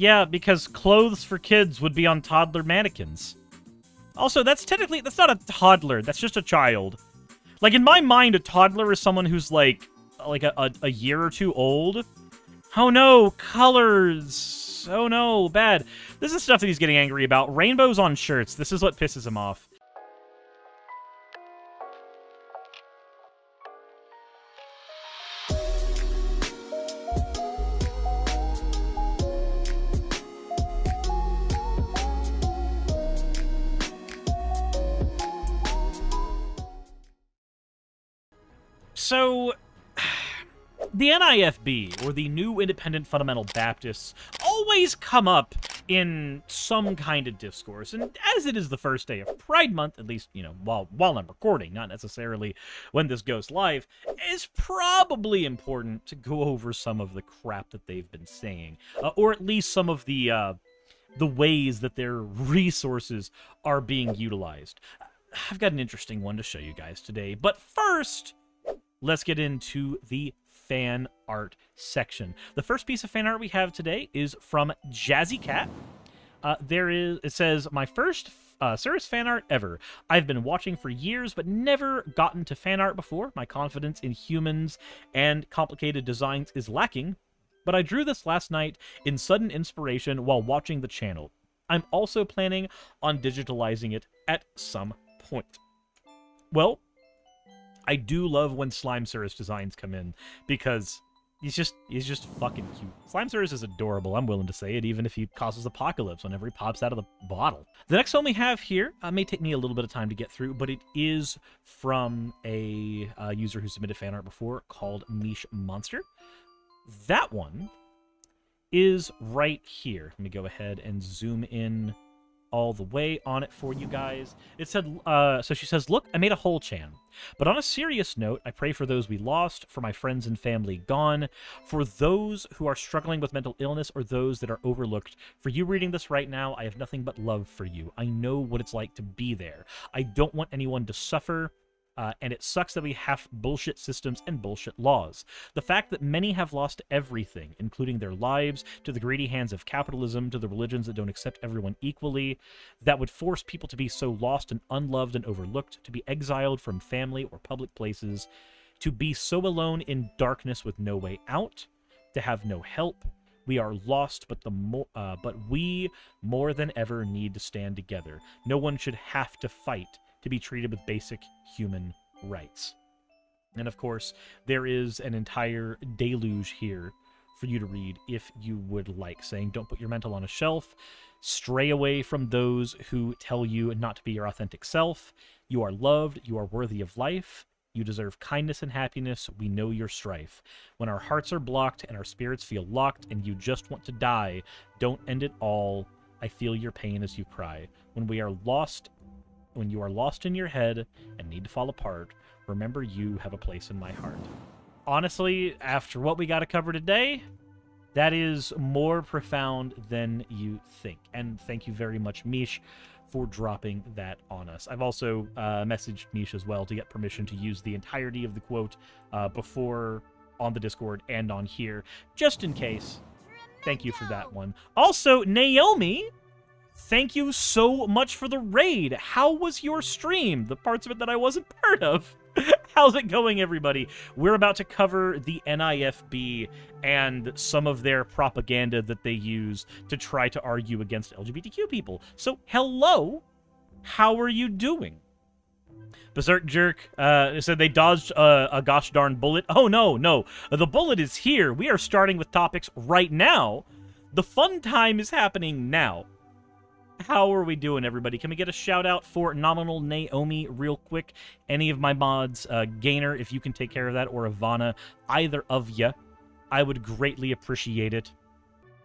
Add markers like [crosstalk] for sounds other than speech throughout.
Yeah, because clothes for kids would be on toddler mannequins. Also, that's technically that's not a toddler. That's just a child. Like in my mind, a toddler is someone who's like like a, a, a year or two old. Oh no, colors. Oh no, bad. This is stuff that he's getting angry about. Rainbows on shirts. This is what pisses him off. So, [sighs] the NIFB, or the New Independent Fundamental Baptists, always come up in some kind of discourse. And as it is the first day of Pride Month, at least, you know, while, while I'm recording, not necessarily when this goes live, it's probably important to go over some of the crap that they've been saying. Uh, or at least some of the, uh, the ways that their [laughs] resources are being utilized. I've got an interesting one to show you guys today. But first, let's get into the fan art section. The first piece of fan art we have today is from Jazzy Cat. Uh, there is, it says, my first uh, Suris fan art ever. I've been watching for years, but never gotten to fan art before. My confidence in humans and complicated designs is lacking, but I drew this last night in sudden inspiration while watching the channel. I'm also planning on digitalizing it at some point. Well, I do love when Slime Suris designs come in because he's just he's just fucking cute. Slime Suris is adorable. I'm willing to say it, even if he causes apocalypse whenever he pops out of the bottle. The next one we have here uh, may take me a little bit of time to get through, but it is from a uh, user who submitted fan art before called Mish Monster. That one is right here. Let me go ahead and zoom in all the way on it for you guys. It said, uh, so she says, Look, I made a whole chan. But on a serious note, I pray for those we lost, for my friends and family gone, for those who are struggling with mental illness or those that are overlooked. For you reading this right now, I have nothing but love for you. I know what it's like to be there. I don't want anyone to suffer. Uh, and it sucks that we have bullshit systems and bullshit laws. The fact that many have lost everything, including their lives, to the greedy hands of capitalism, to the religions that don't accept everyone equally, that would force people to be so lost and unloved and overlooked, to be exiled from family or public places, to be so alone in darkness with no way out, to have no help. We are lost, but the uh, but we more than ever need to stand together. No one should have to fight to be treated with basic human rights. And of course, there is an entire deluge here for you to read if you would like, saying, Don't put your mental on a shelf. Stray away from those who tell you not to be your authentic self. You are loved. You are worthy of life. You deserve kindness and happiness. We know your strife. When our hearts are blocked and our spirits feel locked and you just want to die, don't end it all. I feel your pain as you cry. When we are lost when you are lost in your head and need to fall apart, remember you have a place in my heart. Honestly, after what we got to cover today, that is more profound than you think. And thank you very much, Mish, for dropping that on us. I've also uh, messaged Mish as well to get permission to use the entirety of the quote uh, before on the Discord and on here, just in case. Thank you for that one. Also, Naomi Thank you so much for the raid. How was your stream? The parts of it that I wasn't [laughs] part of. [laughs] How's it going, everybody? We're about to cover the NIFB and some of their propaganda that they use to try to argue against LGBTQ people. So, hello. How are you doing? Berserk Jerk uh, said they dodged a gosh darn bullet. Oh, no, no. The bullet is here. We are starting with topics right now. The fun time is happening now. How are we doing, everybody? Can we get a shout out for nominal Naomi real quick? Any of my mods, uh, Gainer, if you can take care of that, or Ivana, either of you, I would greatly appreciate it.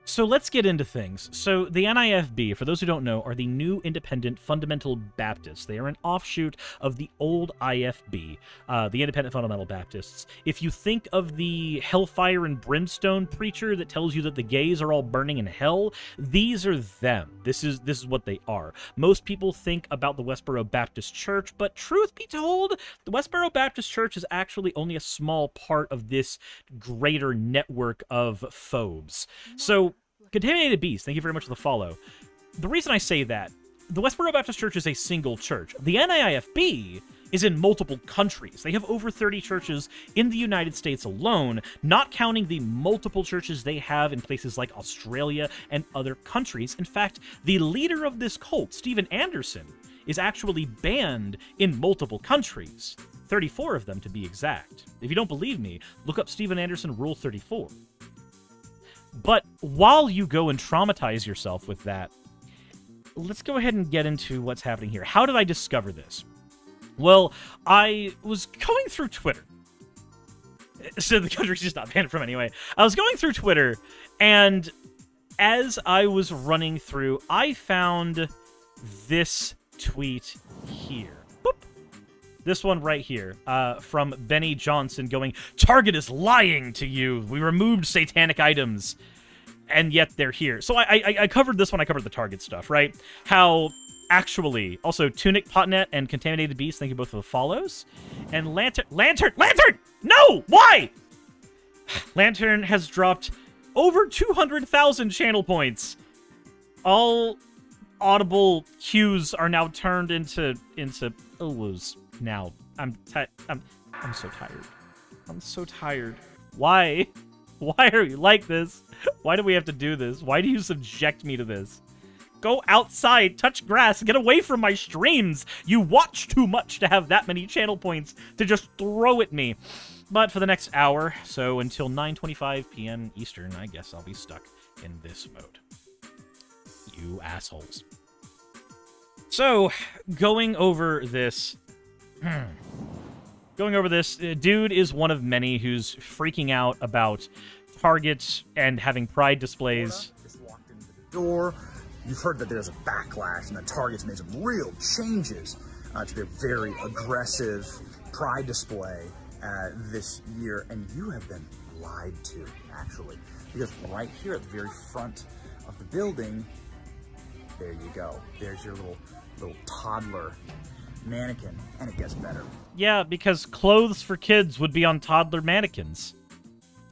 So let's get into things. So the NIFB, for those who don't know, are the New Independent Fundamental Baptists. They are an offshoot of the old IFB, uh, the Independent Fundamental Baptists. If you think of the hellfire and brimstone preacher that tells you that the gays are all burning in hell, these are them. This is this is what they are. Most people think about the Westboro Baptist Church, but truth be told, the Westboro Baptist Church is actually only a small part of this greater network of phobes. So Contaminated Beast, thank you very much for the follow. The reason I say that, the Westboro Baptist Church is a single church. The NIFB is in multiple countries. They have over 30 churches in the United States alone, not counting the multiple churches they have in places like Australia and other countries. In fact, the leader of this cult, Steven Anderson, is actually banned in multiple countries. 34 of them to be exact. If you don't believe me, look up Steven Anderson Rule 34. But while you go and traumatize yourself with that, let's go ahead and get into what's happening here. How did I discover this? Well, I was going through Twitter. [laughs] So the country's just not banned from anyway. I was going through Twitter, and as I was running through, I found this tweet here. This one right here, uh, from Benny Johnson going, Target is lying to you. We removed satanic items, and yet they're here. So I, I, I covered this one. I covered the Target stuff, right? How actually, also Tunic Potnet and Contaminated Beast, thank you both for the follows. And Lantern, Lantern, Lantern! No! Why? [sighs] Lantern has dropped over 200,000 channel points. All audible cues are now turned into into oohs now. I'm I'm I'm so tired. I'm so tired. Why? [laughs] Why are you like this? Why do we have to do this? Why do you subject me to this? Go outside, touch grass, get away from my streams. You watch too much to have that many channel points to just throw at me. But for the next hour, so until 9.25 p.m. Eastern, I guess I'll be stuck in this mode. You assholes. So, going over this... going over this, uh, dude is one of many who's freaking out about Target and having pride displays. Just walked into the door. You've heard that there's a backlash and that Target's made some real changes uh, to their very aggressive pride display uh, this year, and you have been lied to, actually. Because right here at the very front of the building, there you go. There's your little little toddler mannequin, and it gets better. Yeah, because clothes for kids would be on toddler mannequins.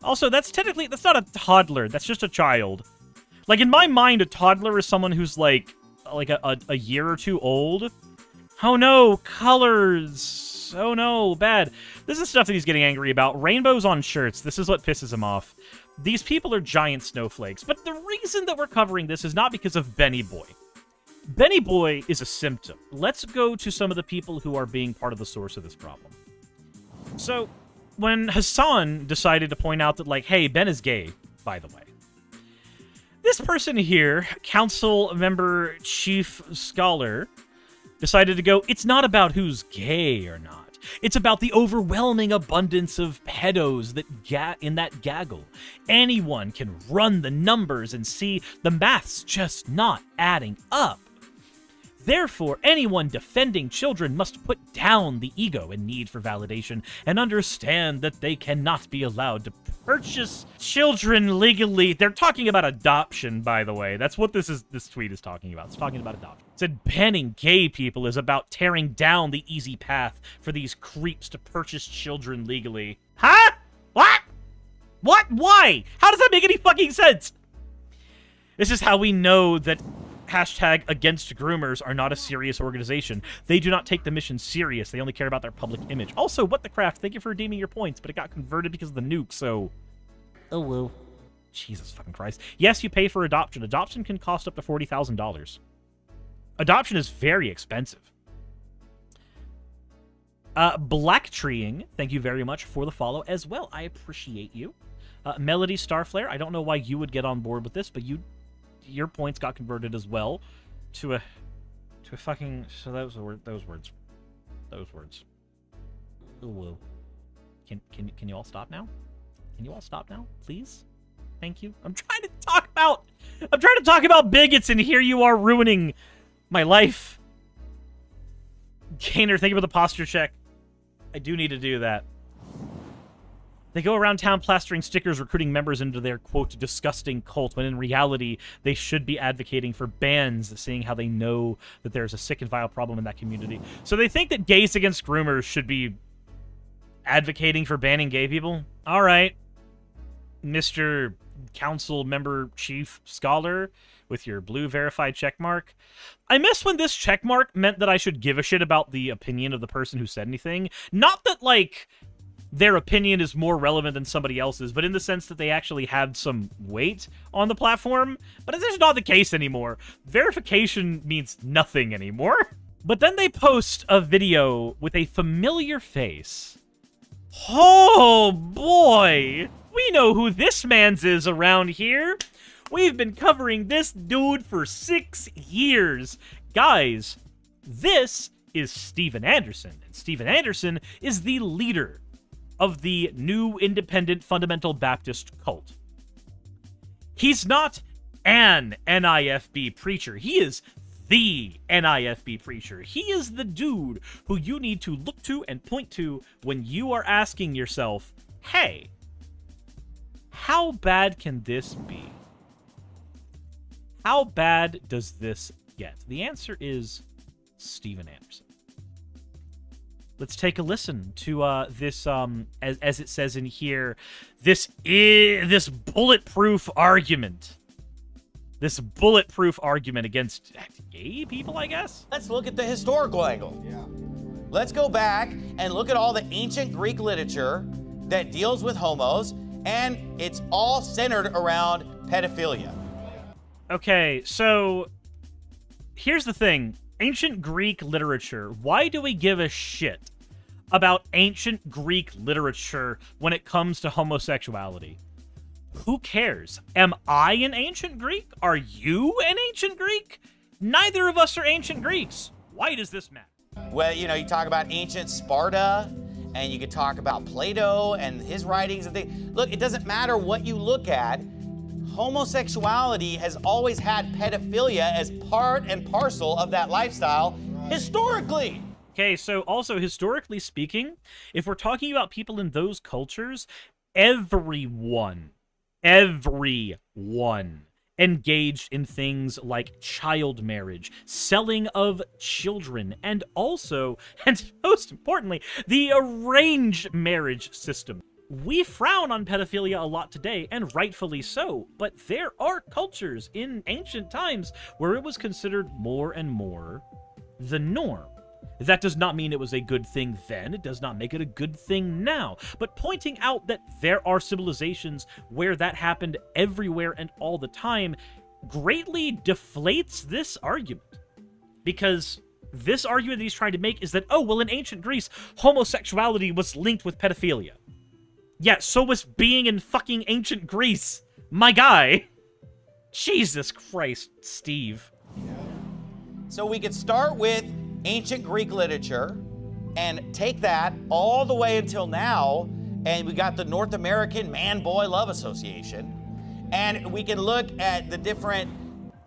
Also, that's technically that's not a toddler. That's just a child. Like in my mind, a toddler is someone who's like like a, a, a year or two old. Oh no, colors. Oh no, bad. This is stuff that he's getting angry about. Rainbows on shirts. This is what pisses him off. These people are giant snowflakes. But the reason that we're covering this is not because of Benny Boy. Benny Boy is a symptom. Let's go to some of the people who are being part of the source of this problem. So, when Hassan decided to point out that, like, hey, Ben is gay, by the way, this person here, council member chief scholar, decided to go, it's not about who's gay or not. It's about the overwhelming abundance of pedos that ga- in that gaggle. Anyone can run the numbers and see the math's just not adding up. Therefore, anyone defending children must put down the ego and need for validation and understand that they cannot be allowed to purchase children legally. They're talking about adoption, by the way. That's what this is this tweet is talking about. It's talking about adoption. It said banning gay people is about tearing down the easy path for these creeps to purchase children legally. Huh? What? What? Why? How does that make any fucking sense? This is how we know that hashtag against groomers are not a serious organization. They do not take the mission serious. They only care about their public image. Also, what the craft? Thank you for redeeming your points, but it got converted because of the nuke, so... Oh, well. Jesus fucking Christ. Yes, you pay for adoption. Adoption can cost up to $40,000. Adoption is very expensive. Uh, Black Treeing, thank you very much for the follow as well. I appreciate you. Uh, Melody Starflare, I don't know why you would get on board with this, but you your points got converted as well to a to a fucking so those were those words those words. Ooh, can can can you all stop now? Can you all stop now please? Thank you. I'm trying to talk about i'm trying to talk about bigots and here you are ruining my life. Gainer thank you for the posture check. I do need to do that they go around town plastering stickers recruiting members into their, quote, disgusting cult, when in reality, they should be advocating for bans, seeing how they know that there's a sick and vile problem in that community. So they think that gays against groomers should be advocating for banning gay people? All right. Mr. council member chief scholar with your blue verified checkmark. I miss when this checkmark meant that I should give a shit about the opinion of the person who said anything. Not that, like, their opinion is more relevant than somebody else's, but in the sense that they actually had some weight on the platform. But this is not the case anymore. Verification means nothing anymore. But then they post a video with a familiar face. Oh boy! We know who this man's is around here. We've been covering this dude for six years. Guys, this is Steven Anderson. And Steven Anderson is the leader of the new independent fundamental Baptist cult. He's not an NIFB preacher. He is the NIFB preacher. He is the dude who you need to look to and point to when you are asking yourself, hey, how bad can this be? How bad does this get? The answer is Steven Anderson. Let's take a listen to uh, this, um, as, as it says in here, this is this bulletproof argument this bulletproof argument against gay people, I guess? Let's look at the historical angle. Yeah. Let's go back and look at all the ancient Greek literature that deals with homos, and it's all centered around pedophilia. Okay, so here's the thing. Ancient Greek literature, why do we give a shit about ancient Greek literature when it comes to homosexuality? Who cares? Am I an ancient Greek? Are you an ancient Greek? Neither of us are ancient Greeks. Why does this matter? Well, you know, you talk about ancient Sparta, and you could talk about Plato and his writings and things. Look, it doesn't matter what you look at. Homosexuality has always had pedophilia as part and parcel of that lifestyle historically. Okay, so also historically speaking, if we're talking about people in those cultures, everyone everyone engaged in things like child marriage, selling of children, and also, [laughs] and most importantly, the arranged marriage system. We frown on pedophilia a lot today, and rightfully so, but there are cultures in ancient times where it was considered more and more the norm. That does not mean it was a good thing then. It does not make it a good thing now. But pointing out that there are civilizations where that happened everywhere and all the time greatly deflates this argument. Because this argument that he's trying to make is that, oh, well, in ancient Greece, homosexuality was linked with pedophilia. Yeah, so was being in fucking ancient Greece. My guy. Jesus Christ, Steve. So we could start with ancient Greek literature and take that all the way until now, and we got the North American Man Boy Love Association, and we can look at the different.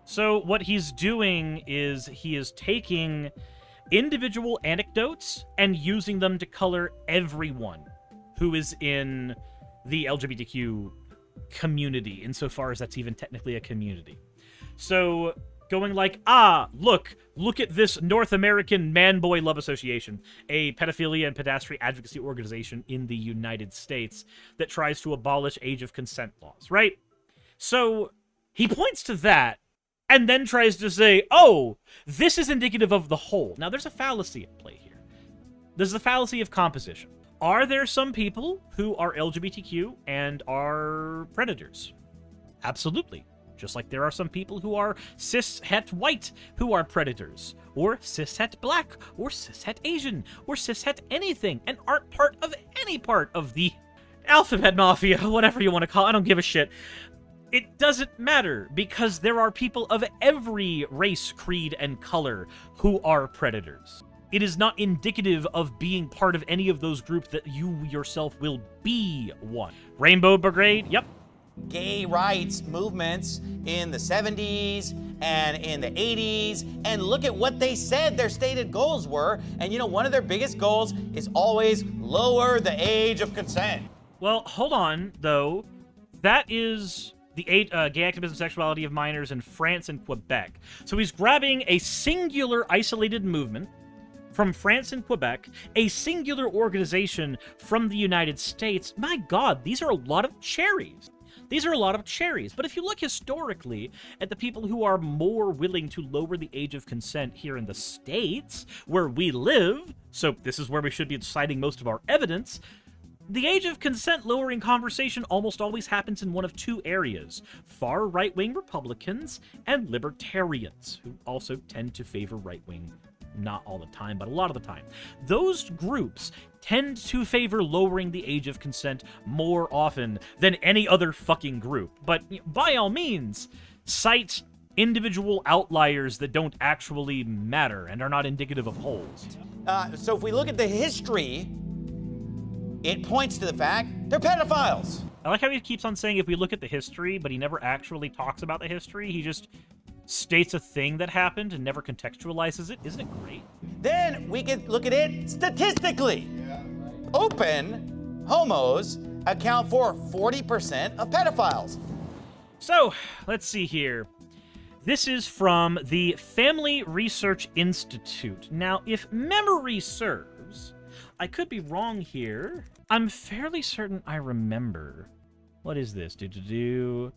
So, what he's doing is he is taking individual anecdotes and using them to color everyone who is in the LGBTQ community, insofar as that's even technically a community. So, going like, ah, look, look at this North American Man Boy Love Association, a pedophilia and pederasty advocacy organization in the United States that tries to abolish age of consent laws, right? So he points to that and then tries to say, oh, this is indicative of the whole. Now, there's a fallacy at play here. There's the fallacy of composition. Are there some people who are LGBTQ and are predators? Absolutely. Just like there are some people who are cis-het white who are predators, or cis-het black, or cis-het Asian, or cis-het anything, and aren't part of any part of the alphabet mafia, [laughs] whatever you want to call it. I don't give a shit. It doesn't matter, because there are people of every race, creed, and color who are predators. It is not indicative of being part of any of those groups that you yourself will be one. Rainbow Brigade, yep, gay rights movements in the 70s and in the 80s and look at what they said their stated goals were. And you know, one of their biggest goals is always lower the age of consent. Well, hold on, though. That is the eight, uh, gay activism sexuality of minors in France and Quebec. So he's grabbing a singular isolated movement from France and Quebec, a singular organization from the United States. My God, these are a lot of cherries. These are a lot of cherries, but if you look historically at the people who are more willing to lower the age of consent here in the States, where we live, so this is where we should be citing most of our evidence, the age of consent lowering conversation almost always happens in one of two areas far right wing Republicans and libertarians, who also tend to favor right wing not all the time, but a lot of the time. Those groups tend to favor lowering the age of consent more often than any other fucking group. But by all means, cite individual outliers that don't actually matter and are not indicative of wholes. Uh, so if we look at the history, it points to the fact they're pedophiles. I like how he keeps on saying if we look at the history, but he never actually talks about the history. He just states a thing that happened and never contextualizes it. Isn't it great? Then we can look at it statistically. Open homos account for 40% of pedophiles. So, let's see here. This is from the Family Research Institute. Now, if memory serves, I could be wrong here. I'm fairly certain I remember. What is this? Do do do.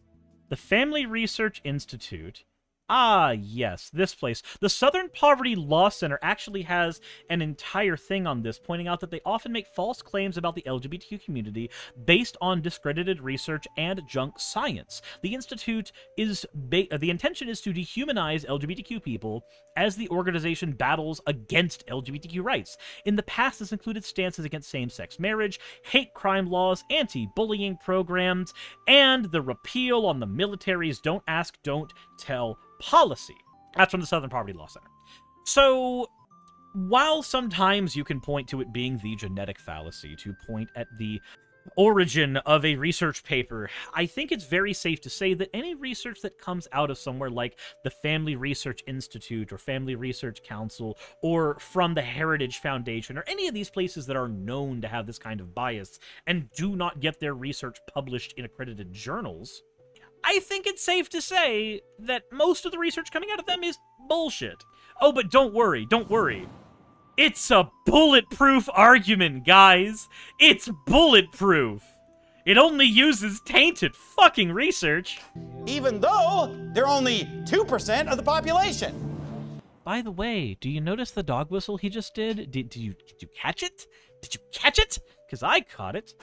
The Family Research Institute Ah, yes, this place. The Southern Poverty Law Center actually has an entire thing on this, pointing out that they often make false claims about the LGBTQ community based on discredited research and junk science. The institute is the intention is to dehumanize LGBTQ people as the organization battles against LGBTQ rights. In the past, this included stances against same-sex marriage, hate crime laws, anti-bullying programs, and the repeal on the military's "Don't Ask, Don't Tell" policy. That's from the Southern Poverty Law Center. So, while sometimes you can point to it being the genetic fallacy to point at the origin of a research paper, I think it's very safe to say that any research that comes out of somewhere like the Family Research Institute or Family Research Council or from the Heritage Foundation or any of these places that are known to have this kind of bias and do not get their research published in accredited journals, I think it's safe to say that most of the research coming out of them is bullshit. Oh, but don't worry, don't worry. It's a bulletproof argument, guys. It's bulletproof. It only uses tainted fucking research. Even though they're only 2% of the population. By the way, do you notice the dog whistle he just did? Did, did you did you catch it? Did you catch it? Because I caught it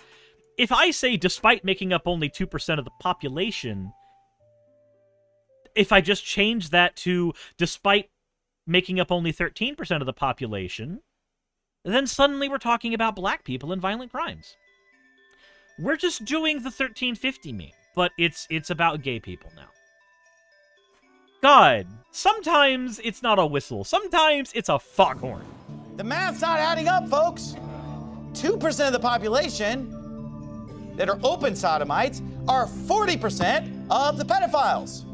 if I say despite making up only 2% of the population, if I just change that to despite making up only 13% of the population, then suddenly we're talking about black people and violent crimes. We're just doing the 1350 meme, but it's it's about gay people now. God, sometimes it's not a whistle, sometimes it's a foghorn. The math's not adding up, folks. 2% of the population that are open sodomites are 40% of the pedophiles.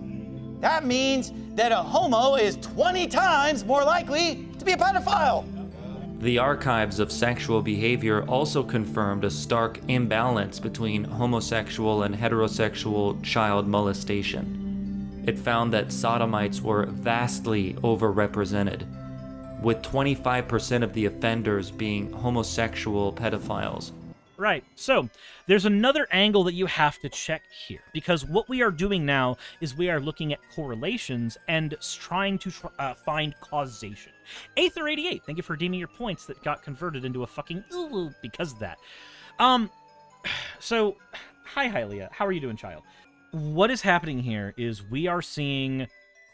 That means that a homo is 20 times more likely to be a pedophile. The archives of sexual behavior also confirmed a stark imbalance between homosexual and heterosexual child molestation. It found that sodomites were vastly overrepresented, with 25% of the offenders being homosexual pedophiles. Right. So, there's another angle that you have to check here, because what we are doing now is we are looking at correlations and trying to tr uh, find causation. Aether88, thank you for redeeming your points that got converted into a fucking ooh because of that. Um, [sighs] so, hi, Hylia. How are you doing, child? What is happening here is we are seeing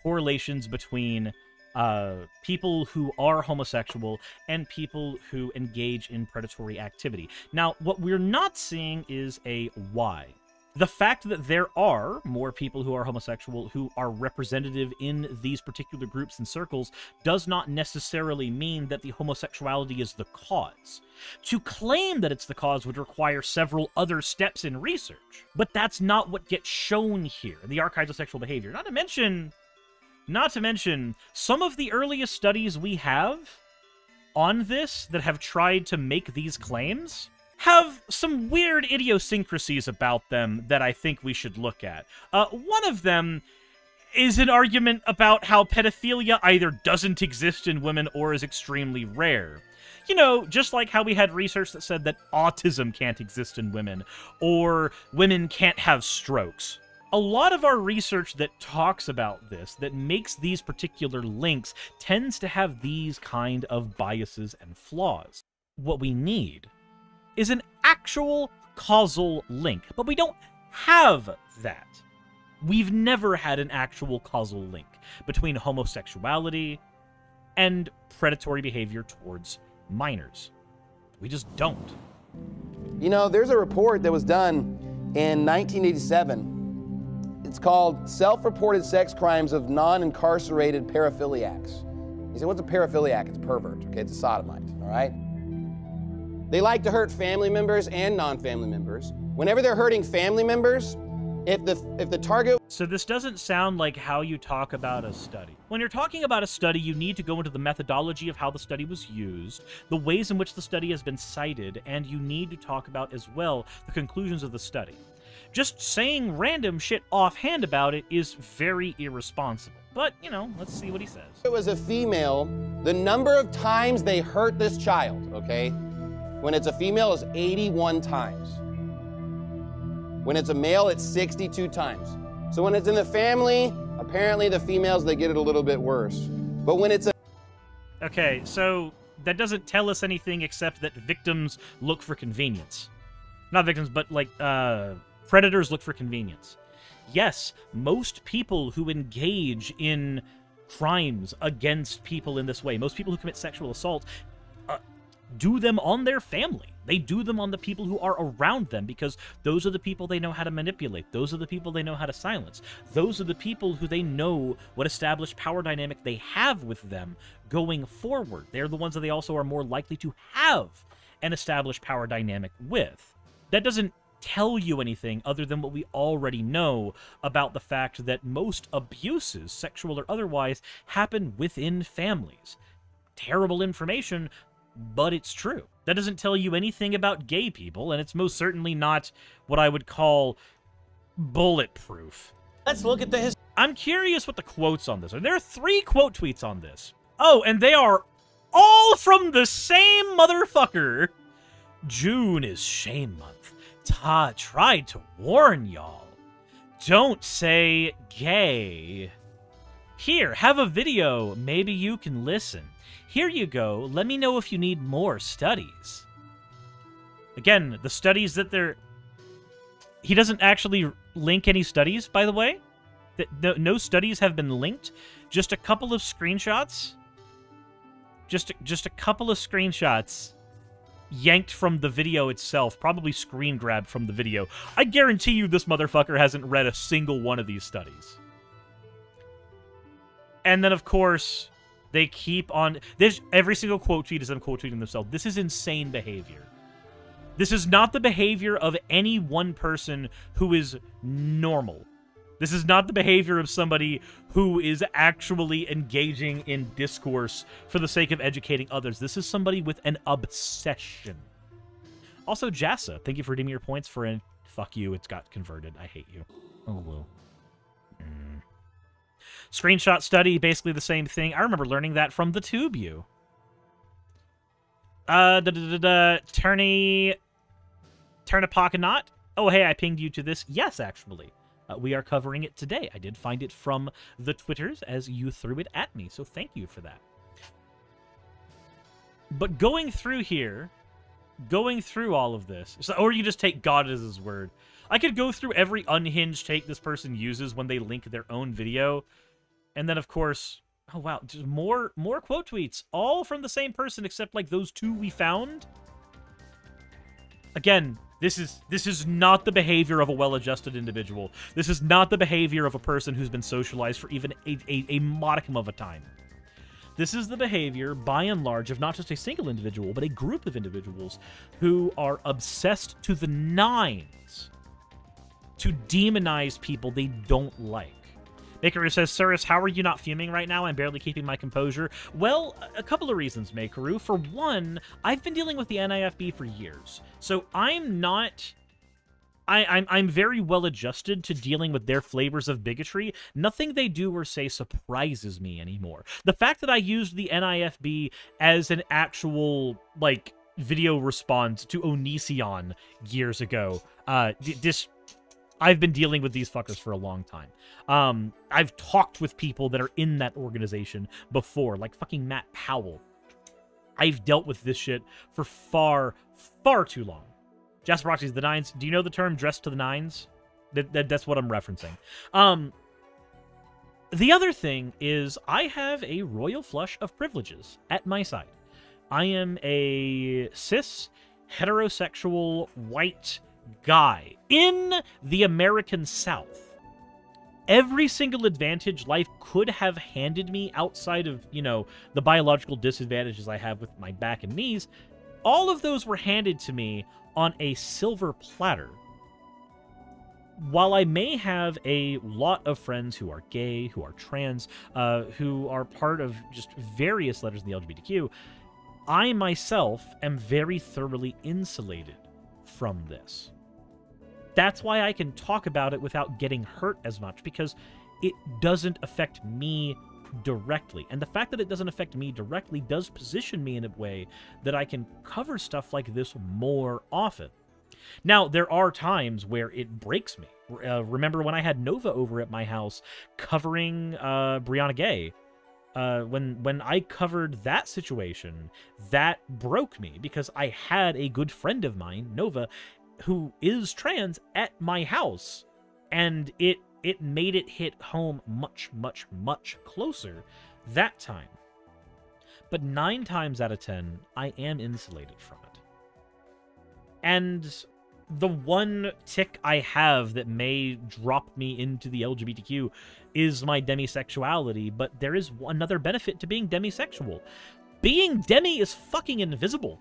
correlations between uh, people who are homosexual and people who engage in predatory activity. Now, what we're not seeing is a why. The fact that there are more people who are homosexual who are representative in these particular groups and circles does not necessarily mean that the homosexuality is the cause. To claim that it's the cause would require several other steps in research, but that's not what gets shown here in the Archives of Sexual Behavior. Not to mention not to mention, some of the earliest studies we have on this that have tried to make these claims have some weird idiosyncrasies about them that I think we should look at. Uh, one of them is an argument about how pedophilia either doesn't exist in women or is extremely rare. You know, just like how we had research that said that autism can't exist in women, or women can't have strokes. A lot of our research that talks about this, that makes these particular links, tends to have these kind of biases and flaws. What we need is an actual causal link, but we don't have that. We've never had an actual causal link between homosexuality and predatory behavior towards minors. We just don't. You know, there's a report that was done in 1987. It's called Self Reported Sex Crimes of Non Incarcerated Paraphiliacs. You say, what's a paraphiliac? It's a pervert, okay? It's a sodomite, all right? They like to hurt family members and non family members. Whenever they're hurting family members, if the if the target So this doesn't sound like how you talk about a study. When you're talking about a study, you need to go into the methodology of how the study was used, the ways in which the study has been cited, and you need to talk about as well the conclusions of the study. Just saying random shit offhand about it is very irresponsible. But, you know, let's see what he says. it was a female, the number of times they hurt this child, okay? When it's a female is 81 times. When it's a male, it's 62 times. So when it's in the family, apparently the females they get it a little bit worse. But when it's a Okay, so that doesn't tell us anything except that victims look for convenience. Not victims, but like uh, predators look for convenience. Yes, most people who engage in crimes against people in this way, most people who commit sexual assault, uh, do them on their family. They do them on the people who are around them because those are the people they know how to manipulate. Those are the people they know how to silence. Those are the people who they know what established power dynamic they have with them going forward. They're the ones that they also are more likely to have an established power dynamic with. That doesn't tell you anything other than what we already know about the fact that most abuses, sexual or otherwise, happen within families. Terrible information, but it's true. That doesn't tell you anything about gay people, and it's most certainly not what I would call bulletproof. Let's look at the history. I'm curious what the quotes on this are. There are three quote tweets on this. Oh, and they are all from the same motherfucker. June is shame month. Ta tried to warn y'all. Don't say gay. Here, have a video. Maybe you can listen. Here you go. Let me know if you need more studies. Again, the studies that they're. He doesn't actually link any studies, by the way. No, studies have been linked. Just a couple of screenshots. Just just a couple of screenshots yanked from the video itself, probably screen grabbed from the video. I guarantee you this motherfucker hasn't read a single one of these studies. And then, of course, they keep on. There's every single quote tweet is them quote tweeting themselves. This is insane behavior. This is not the behavior of any one person who is normal. This is not the behavior of somebody who is actually engaging in discourse for the sake of educating others. This is somebody with an obsession. Also, Jassa, thank you for redeeming your points for an fuck you, it's got converted. I hate you. Oh, well. Mm. Screenshot study, basically the same thing. I remember learning that from the Tube You. Uh, da da da da. Turney. Turn a pocket knot. Oh, hey, I pinged you to this. Yes, actually. Uh, we are covering it today. I did find it from the Twitters as you threw it at me, so thank you for that. But going through here, going through all of this, so, or you just take God as his word. I could go through every unhinged take this person uses when they link their own video, and then of course, oh wow, just more more quote tweets, all from the same person except like those two we found. Again, this is this is not the behavior of a well-adjusted individual. This is not the behavior of a person who's been socialized for even a, a, a modicum of a time. This is the behavior, by and large, of not just a single individual, but a group of individuals who are obsessed to the nines to demonize people they don't like. Makeru says, Suris, how are you not fuming right now? I'm barely keeping my composure. Well, a couple of reasons, Makeru. For one, I've been dealing with the NIFB for years, so I'm not I, I'm I'm very well adjusted to dealing with their flavors of bigotry. Nothing they do or say surprises me anymore. The fact that I used the NIFB as an actual like video response to Onision years ago, uh, this I've been dealing with these fuckers for a long time. Um, I've talked with people that are in that organization before, like fucking Matt Powell. I've dealt with this shit for far, far too long. Jasper Roxy's the nines. Do you know the term dressed to the nines? That, that, that's what I'm referencing. Um, the other thing is I have a royal flush of privileges at my side. I am a cis, heterosexual, white guy in the American South. Every single advantage life could have handed me outside of, you know, the biological disadvantages I have with my back and knees, all of those were handed to me on a silver platter. While I may have a lot of friends who are gay, who are trans, uh, who are part of just various letters in the LGBTQ, I myself am very thoroughly insulated from this. That's why I can talk about it without getting hurt as much, because it doesn't affect me directly. And the fact that it doesn't affect me directly does position me in a way that I can cover stuff like this more often. Now, there are times where it breaks me. Uh, remember when I had Nova over at my house covering uh, Brianna Ghey? Uh, when when I covered that situation, that broke me because I had a good friend of mine, Nova, who is trans at my house, and it it made it hit home much, much, much closer that time. But nine times out of ten, I am insulated from it. And the one tick I have that may drop me into the LGBTQ is my demisexuality, but there is another benefit to being demisexual. Being demi is fucking invisible.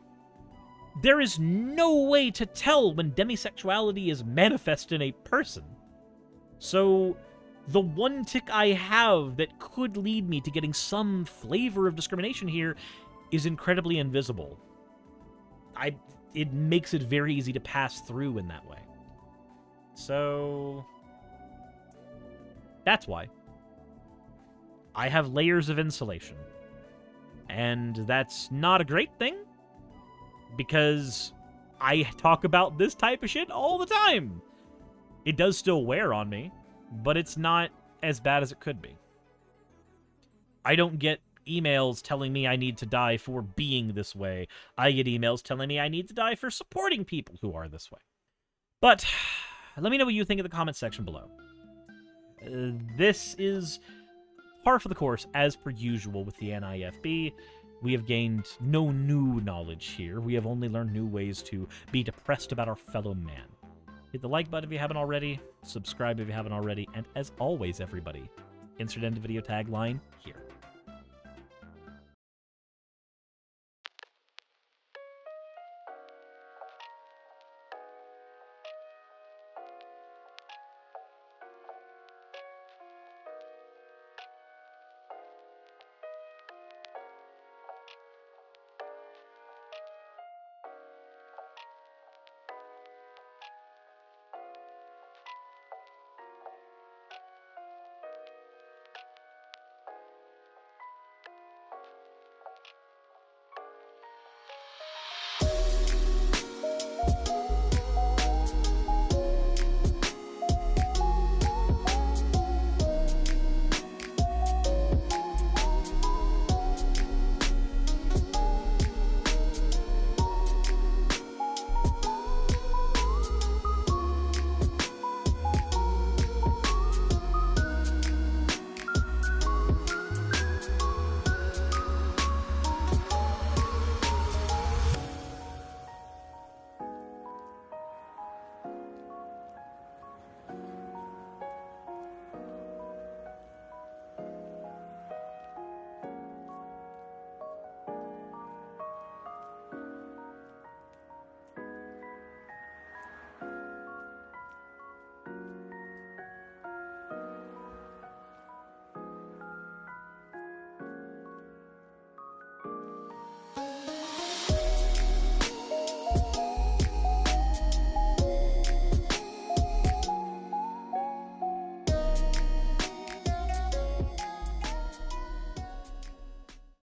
There is no way to tell when demisexuality is manifest in a person. So, the one tick I have that could lead me to getting some flavor of discrimination here is incredibly invisible. I it makes it very easy to pass through in that way. So that's why I have layers of insulation. And that's not a great thing because I talk about this type of shit all the time. It does still wear on me, but it's not as bad as it could be. I don't get emails telling me I need to die for being this way. I get emails telling me I need to die for supporting people who are this way. But [sighs] let me know what you think in the comment section below. Uh, this is par for the course, as per usual with the NIFB. We have gained no new knowledge here. We have only learned new ways to be depressed about our fellow man. Hit the like button if you haven't already, subscribe if you haven't already, and as always, everybody, insert end video tagline here.